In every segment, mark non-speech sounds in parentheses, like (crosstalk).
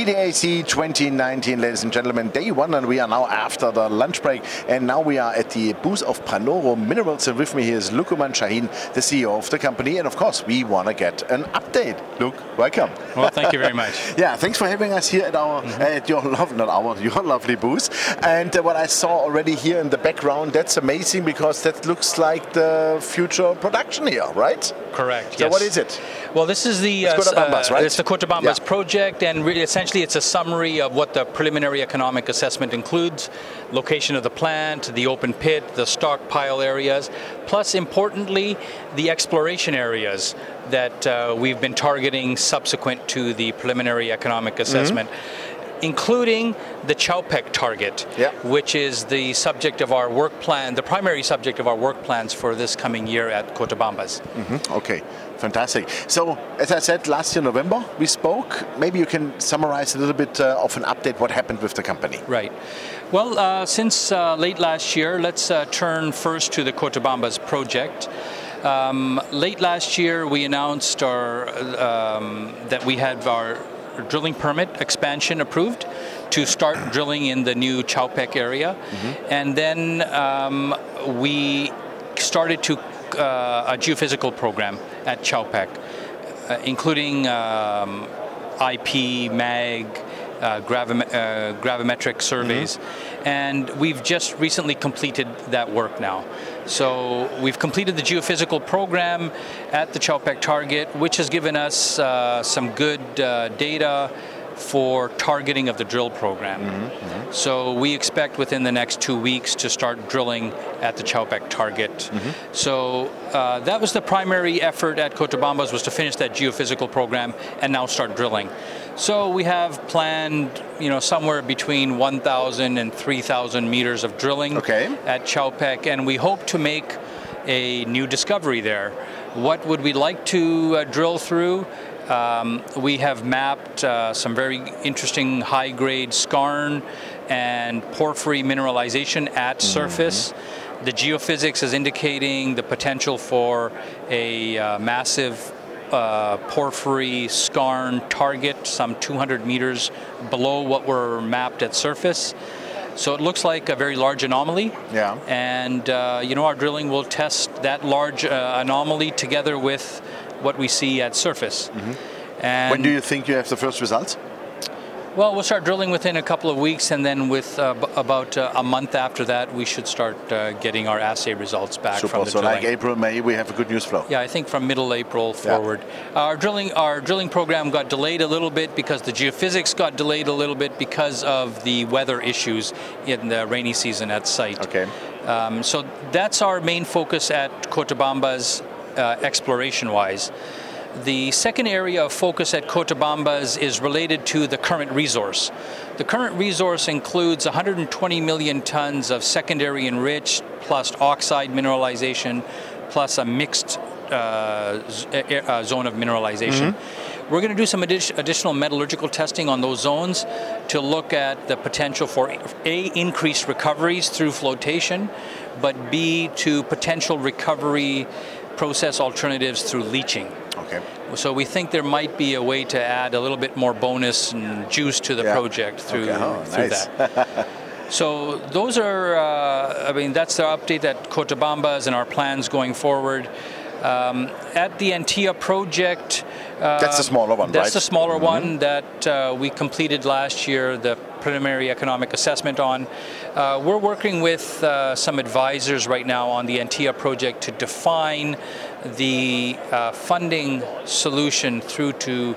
PDAC 2019, ladies and gentlemen, day one, and we are now after the lunch break. And now we are at the booth of Panoro Minerals, and with me here is Luquman Shaheen, the CEO of the company. And of course, we want to get an update. Luke, welcome. Well, thank you very much. (laughs) yeah, thanks for having us here at our, mm -hmm. at your (laughs) love, not our, your lovely booth. And uh, what I saw already here in the background, that's amazing because that looks like the future production here, right? Correct. So yes. what is it? Well, this is the it's Cotabambas, uh, right? It's the Cotabambas yeah. project, and really, essentially, it's a summary of what the preliminary economic assessment includes: location of the plant, the open pit, the stockpile areas, plus, importantly, the exploration areas that uh, we've been targeting subsequent to the preliminary economic mm-hmm. assessment. Mm -hmm including the Chaupec target, yeah. which is the subject of our work plan, the primary subject of our work plans for this coming year at Cotabambas. Mm -hmm. Okay, fantastic. So, as I said, last year November we spoke. Maybe you can summarize a little bit uh, of an update what happened with the company. Right. Well, uh, since uh, late last year, let's uh, turn first to the Cotabambas project. Um, late last year, we announced our, um, that we had our drilling permit expansion approved to start drilling in the new Chaupec area. Mm-hmm. And then um, we started to uh, a geophysical program at Chaupec, uh, including um, IP, MAG, uh, gravi- uh, gravimetric surveys. Mm-hmm. And we've just recently completed that work now. So we've completed the geophysical program at the Chaupec target, which has given us uh, some good uh, data for targeting of the drill program. Mm -hmm. So we expect within the next two weeks to start drilling at the Chaupec target. Mm -hmm. So uh, that was the primary effort at Cotabambas was to finish that geophysical program and now start drilling. So we have planned, you know, somewhere between 1,000 and 3,000 meters of drilling okay. at Chaupec, and we hope to make a new discovery there. What would we like to uh, drill through? Um, we have mapped uh, some very interesting high-grade skarn and porphyry mineralization at mm -hmm. surface. The geophysics is indicating the potential for a uh, massive uh, porphyry skarn target, some 200 meters below what were mapped at surface. So it looks like a very large anomaly. Yeah. And uh, you know, our drilling will test that large uh, anomaly together with what we see at surface. Mm -hmm. And when do you think you have the first results? Well, we'll start drilling within a couple of weeks, and then with uh, about uh, a month after that, we should start uh, getting our assay results back Super. from the so drilling. like April, May, we have a good news flow. Yeah, I think from middle April forward. Yeah. Our drilling, our drilling program got delayed a little bit because the geophysics got delayed a little bit because of the weather issues in the rainy season at site. Okay. Um, so that's our main focus at Cotabambas, uh, exploration-wise. The second area of focus at Cotabambas is related to the current resource. The current resource includes 120 million tons of secondary enriched plus oxide mineralization plus a mixed uh, uh, zone of mineralization. Mm-hmm. We're going to do some addi- additional metallurgical testing on those zones to look at the potential for A, increased recoveries through flotation, but B, to potential recovery process alternatives through leaching. Okay. So we think there might be a way to add a little bit more bonus and juice to the yeah. project through, okay. oh, through nice. that. (laughs) so those are, uh, I mean, that's the update at Cotabambas and our plans going forward. Um, at the Antilla project, uh, that's the smaller one, that's right? the smaller mm -hmm. one that uh, we completed last year. The preliminary economic assessment on. Uh, we're working with uh, some advisors right now on the Antilla project to define the uh, funding solution through to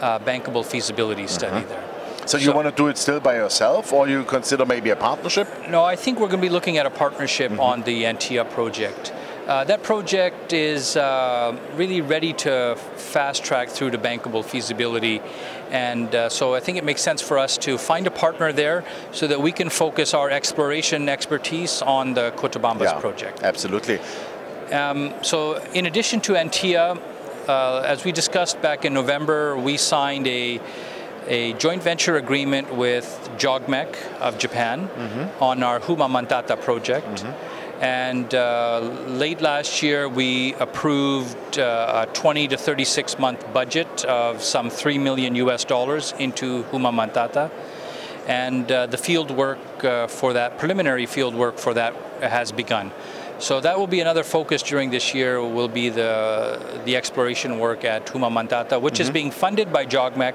uh, bankable feasibility study mm -hmm. there. So you so, want to do it still by yourself, or you consider maybe a partnership? No, I think we're going to be looking at a partnership mm -hmm. on the Antilla project. Uh, that project is uh, really ready to fast track through to bankable feasibility. And uh, so I think it makes sense for us to find a partner there so that we can focus our exploration expertise on the Cotabambas yeah, project. Absolutely. Um, so in addition to Antilla, uh, as we discussed back in November, we signed a a joint venture agreement with JOGMEC of Japan mm -hmm. on our Humamantata project. Mm -hmm And uh, late last year, we approved uh, a 20 to 36 month budget of some 3 million US dollars into Humamantata. And uh, the field work uh, for that, preliminary field work for that has begun. So that will be another focus during this year. Will be the the exploration work at Humamantata, which mm-hmm. is being funded by JOGMEC,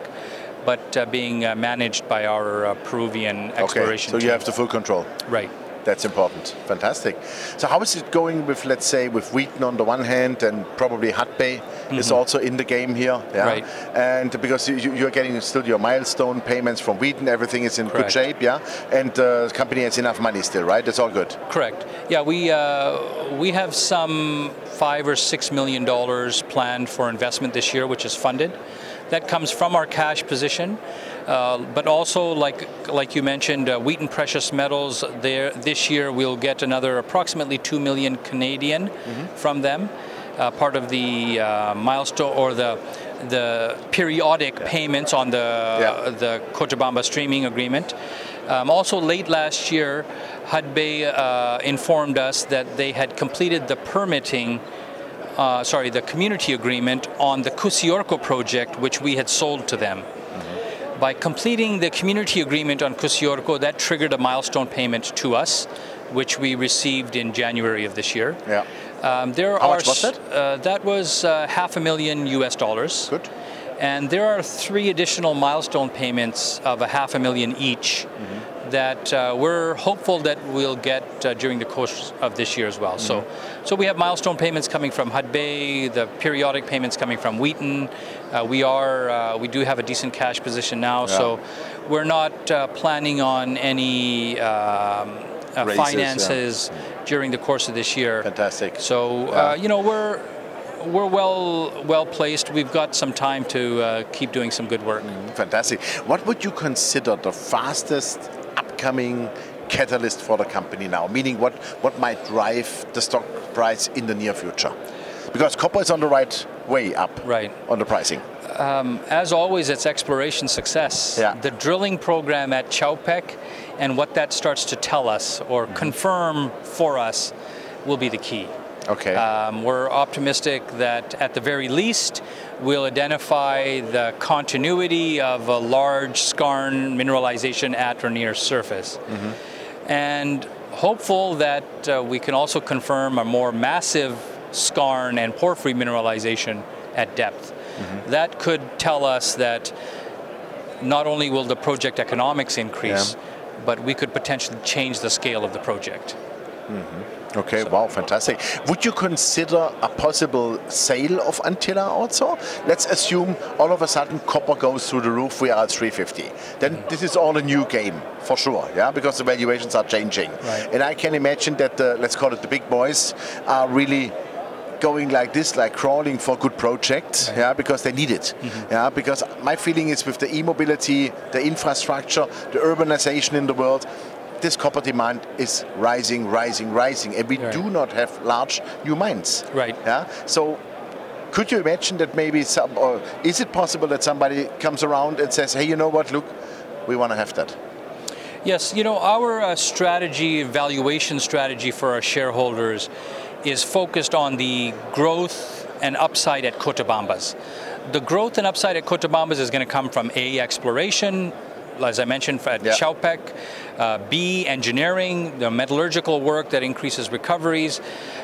but uh, being uh, managed by our uh, Peruvian exploration. Okay, so team. you have the full control. Right. That's important. Fantastic. So how is it going with, let's say, with Wheaton on the one hand, and probably Hudbay mm-hmm. is also in the game here, yeah? Right. And because you, are getting still your milestone payments from Wheaton, everything is in Correct. good shape, yeah. And uh, the company has enough money still, right? That's all good. Correct. Yeah, we uh, we have some five or six million dollars planned for investment this year, which is funded. That comes from our cash position. Uh, but also, like like you mentioned, uh, Wheaton Precious Metals. There this year we'll get another approximately two million Canadian mm-hmm. from them, uh, part of the uh, milestone or the the periodic yeah. payments on the yeah. the Cotabambas streaming agreement. Um, also, late last year, Hudbay uh, informed us that they had completed the permitting. Uh, sorry, the community agreement on the Cusiorco project, which we had sold to them. By completing the community agreement on Kusiorko, that triggered a milestone payment to us, which we received in January of this year. Yeah. Um, there How are, much was that? Uh, that was uh, half a million US dollars. Good. And there are three additional milestone payments of a half a million each mm-hmm. that uh, we're hopeful that we'll get uh, during the course of this year as well. Mm-hmm. So, so we have milestone payments coming from Hudbay, the periodic payments coming from Wheaton. Uh, we are uh, we do have a decent cash position now, yeah. so we're not uh, planning on any. Um, uh, Raises, finances yeah. during the course of this year. Fantastic. So yeah. you know we're we're well well placed. We've got some time to uh, keep doing some good work. Mm, fantastic. What would you consider the fastest upcoming catalyst for the company now? Meaning, what what might drive the stock price in the near future? Because copper is on the right way up. Right. On the pricing. Um, as always, it's exploration success. Yeah. The drilling program at Chaupec and what that starts to tell us or mm-hmm. confirm for us will be the key. Okay. Um, we're optimistic that at the very least, we'll identify the continuity of a large skarn mineralization at or near surface. Mm-hmm. And hopeful that uh, we can also confirm a more massive skarn and porphyry mineralization at depth. Mm-hmm. That could tell us that not only will the project economics increase, yeah. but we could potentially change the scale of the project. Mm-hmm. Okay, wow, fantastic. Would you consider a possible sale of Antilla also? Let's assume all of a sudden copper goes through the roof, we are at 350. Then this is all a new game, for sure, yeah, because the valuations are changing. Right. And I can imagine that, the, let's call it the big boys, are really going like this, like crawling for good projects, right. yeah, because they need it. Mm-hmm. Yeah, because my feeling is with the e-mobility, the infrastructure, the urbanization in the world, this copper demand is rising, rising, rising, and we right. do not have large new mines. Right. Yeah. So could you imagine that maybe some, or is it possible that somebody comes around and says, hey, you know what, look, we want to have that? Yes, you know, our uh, strategy, valuation strategy for our shareholders is focused on the growth and upside at Cotabambas. The growth and upside at Cotabambas is going to come from A, exploration, as I mentioned, at yeah. Chaupec, uh, B, engineering, the metallurgical work that increases recoveries.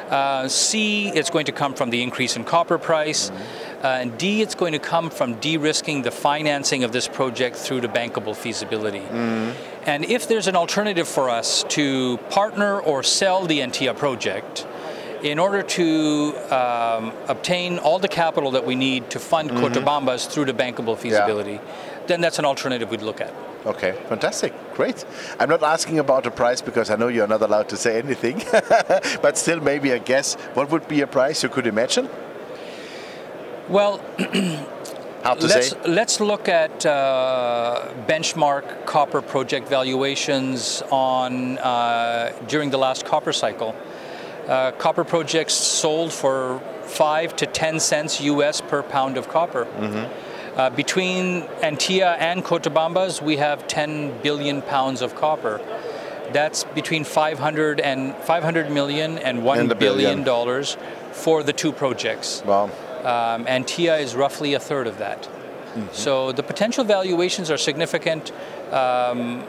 Uh, C, it's going to come from the increase in copper price. Mm-hmm. Uh, and D, it's going to come from de-risking the financing of this project through the bankable feasibility. Mm-hmm. And if there's an alternative for us to partner or sell the Antilla project, in order to um, obtain all the capital that we need to fund mm-hmm. Cotabambas through the bankable feasibility, yeah. Then that's an alternative we'd look at. Okay, fantastic, great. I'm not asking about the price because I know you're not allowed to say anything, (laughs) but still, maybe a guess. What would be a price you could imagine? Well, (clears throat) How to let's, say? let's look at uh, benchmark copper project valuations on uh, during the last copper cycle. Uh, copper projects sold for five to ten cents US per pound of copper. Mm-hmm. Uh, between Antilla and Cotabambas, we have 10 billion pounds of copper. That's between 500 and 500 million and one and billion. billion dollars for the two projects. Wow. Um, and TIA is roughly a third of that. Mm-hmm. So the potential valuations are significant, um,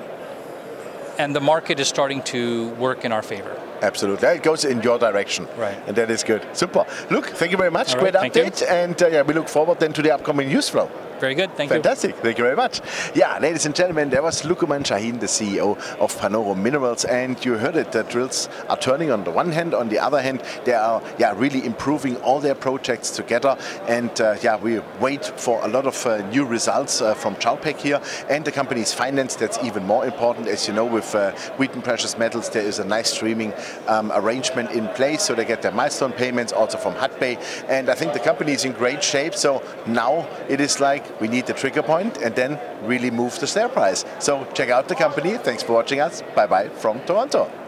and the market is starting to work in our favor. Absolutely. It goes in your direction. Right. And that is good. Super. Look, thank you very much. All Great right, update. And uh, yeah, we look forward then to the upcoming news flow. Very good. Thank you. Fantastic. Thank you very much. Yeah, ladies and gentlemen, there was Luquman Shaheen, the CEO of Panoro Minerals, and you heard it. The drills are turning on the one hand, on the other hand, they are yeah really improving all their projects together. And uh, yeah, we wait for a lot of uh, new results uh, from Chaupec here, and the company's finance. That's even more important, as you know, with uh, Wheaton Precious Metals, there is a nice streaming um, arrangement in place, so they get their milestone payments also from Hudbay, and I think the company is in great shape. So now it is like we need the trigger point and then really move the share price. So check out the company. Thanks for watching us. Bye bye from Toronto.